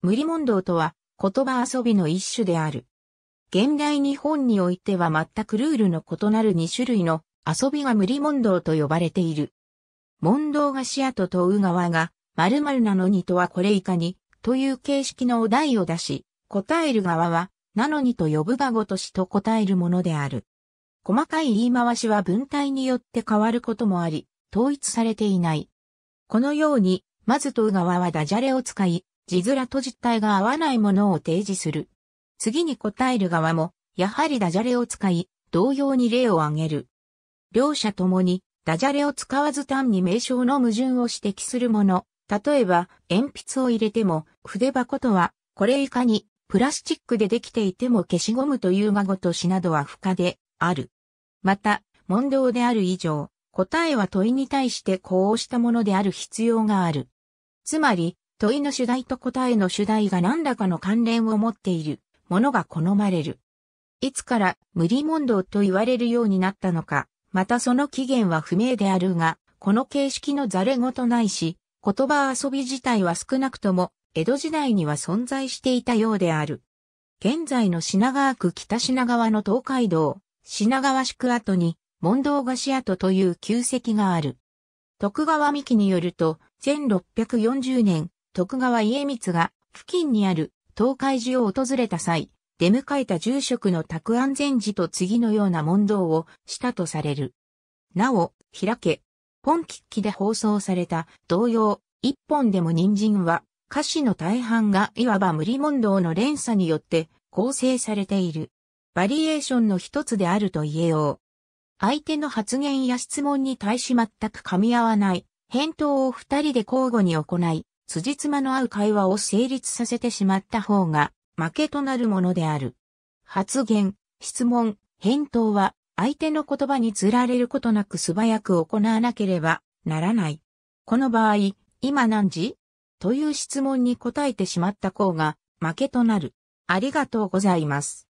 無理問答とは言葉遊びの一種である。現代日本においては全くルールの異なる2種類の遊びが無理問答と呼ばれている。問答が視野と問う側が〇〇なのにとはこれ以下にという形式のお題を出し、答える側はなのにと呼ぶがごとしと答えるものである。細かい言い回しは文体によって変わることもあり、統一されていない。このように、まず問う側はダジャレを使い、字面と実体が合わないものを提示する。次に答える側も、やはりダジャレを使い、同様に例を挙げる。両者ともに、ダジャレを使わず単に名称の矛盾を指摘するもの。例えば、鉛筆を入れても、筆箱とは、これ以下に、プラスチックでできていても消しゴムというがごとしなどは不可である。また、問答である以上、答えは問いに対してこうしたものである必要がある。つまり、問いの主題と答えの主題が何らかの関連を持っているものが好まれる。いつから無理問答と言われるようになったのか、またその起源は不明であるが、この形式のざれとないし、言葉遊び自体は少なくとも江戸時代には存在していたようである。現在の品川区北品川の東海道、品川宿跡に、門道菓子跡という旧跡がある。徳川美紀によると、1640年、徳川家光が付近にある東海寺を訪れた際、出迎えた住職の宅安全寺と次のような問答をしたとされる。なお、開け、本喫記で放送された同様、一本でも人参は歌詞の大半がいわば無理問答の連鎖によって構成されている。バリエーションの一つであると言えよう。相手の発言や質問に対し全く噛み合わない、返答を二人で交互に行い、辻褄の合う会話を成立させてしまった方が負けとなるものである。発言、質問、返答は相手の言葉につられることなく素早く行わなければならない。この場合、今何時？という質問に答えてしまった方が負けとなる。ありがとうございます。